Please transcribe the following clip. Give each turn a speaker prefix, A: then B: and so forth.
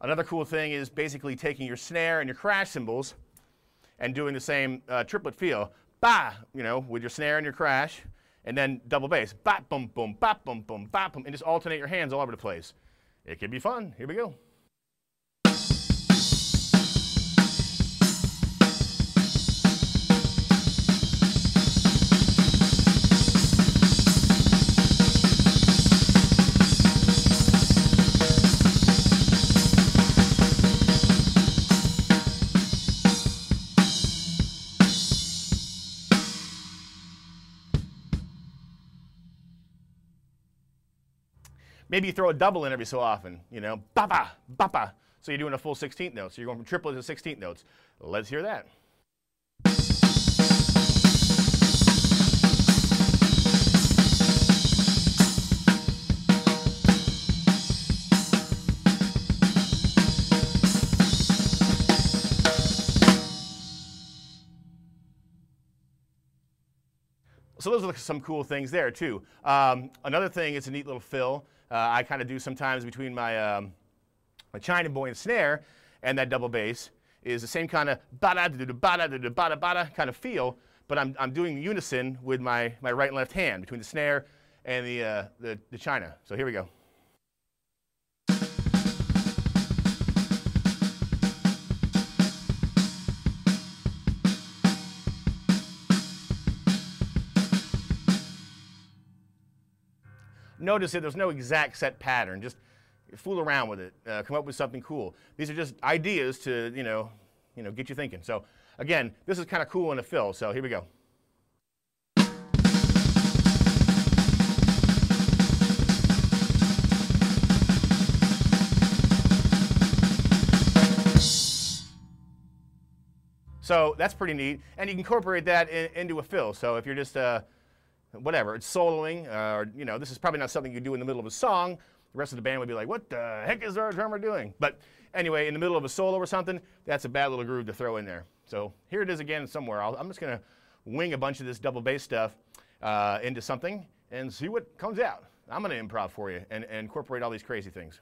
A: Another cool thing is basically taking your snare and your crash cymbals and doing the same uh, triplet feel. Ba, you know, with your snare and your crash, and then double bass. Ba, boom, boom, ba, boom, boom, ba, boom, and just alternate your hands all over the place. It can be fun. Here we go. Maybe you throw a double in every so often, you know, ba-ba, ba-ba. So you're doing a full 16th note. So you're going from triplets to 16th notes. Let's hear that. So those are some cool things there too. Um, another thing, it's a neat little fill. Uh, I kind of do sometimes between my, um, my China boy and snare and that double bass is the same kind of bada da da bada da da bada bada kind of feel, but I'm, I'm doing unison with my, my right and left hand between the snare and the, uh, the, the China. So here we go. Notice that there's no exact set pattern. Just fool around with it. Uh, come up with something cool. These are just ideas to, you know, you know, get you thinking. So again, this is kind of cool in a fill. So here we go. So that's pretty neat. And you can incorporate that in, into a fill. So if you're just, uh, whatever, it's soloing, uh, or, you know, this is probably not something you do in the middle of a song. The rest of the band would be like, what the heck is our drummer doing? But anyway, in the middle of a solo or something, that's a bad little groove to throw in there. So here it is again somewhere. i am just going to wing a bunch of this double bass stuff uh, into something and see what comes out. I'm going to improv for you and, and incorporate all these crazy things.